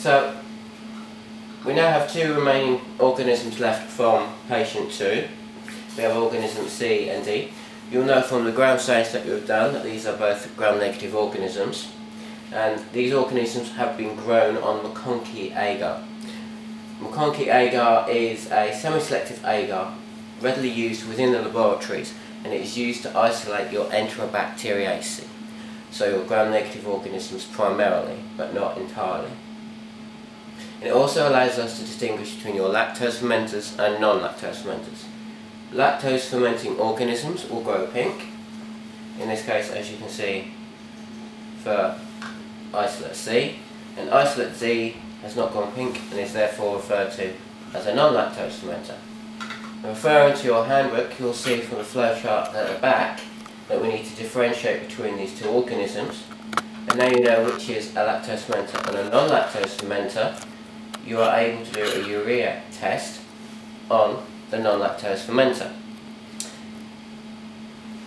So, we now have two remaining organisms left from patient 2. We have organisms C and D. You'll know from the gram stains that we've done that these are both gram-negative organisms. And these organisms have been grown on MacConkey agar. MacConkey agar is a semi-selective agar readily used within the laboratories and it is used to isolate your Enterobacteriaceae, so your gram-negative organisms primarily, but not entirely. It also allows us to distinguish between your lactose fermenters and non-lactose fermenters. Lactose fermenting organisms will grow pink, in this case as you can see for isolate C, and isolate Z has not gone pink and is therefore referred to as a non-lactose fermenter. Referring to your handbook, you'll see from the flowchart at the back that we need to differentiate between these two organisms. And now you know which is a lactose fermenter and a non-lactose fermenter, you are able to do a urea test on the non-lactose fermenter.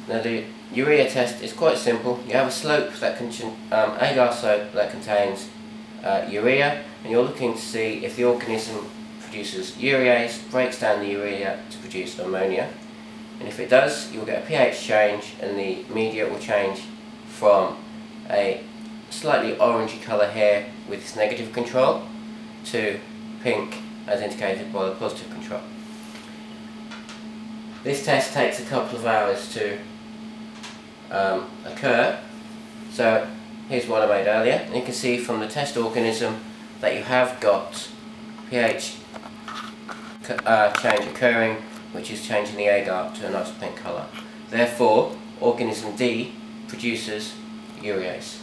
Now the urea test is quite simple. You have a slope that can um, agar slope that contains uh, urea, and you're looking to see if the organism produces urease, breaks down the urea to produce ammonia. And if it does, you'll get a pH change and the media will change from a slightly orangey colour here with its negative control to pink as indicated by the positive control. This test takes a couple of hours to um, occur. So here's one I made earlier. You can see from the test organism that you have got pH uh, change occurring, which is changing the agar to a nice pink colour. Therefore, organism D produces urease.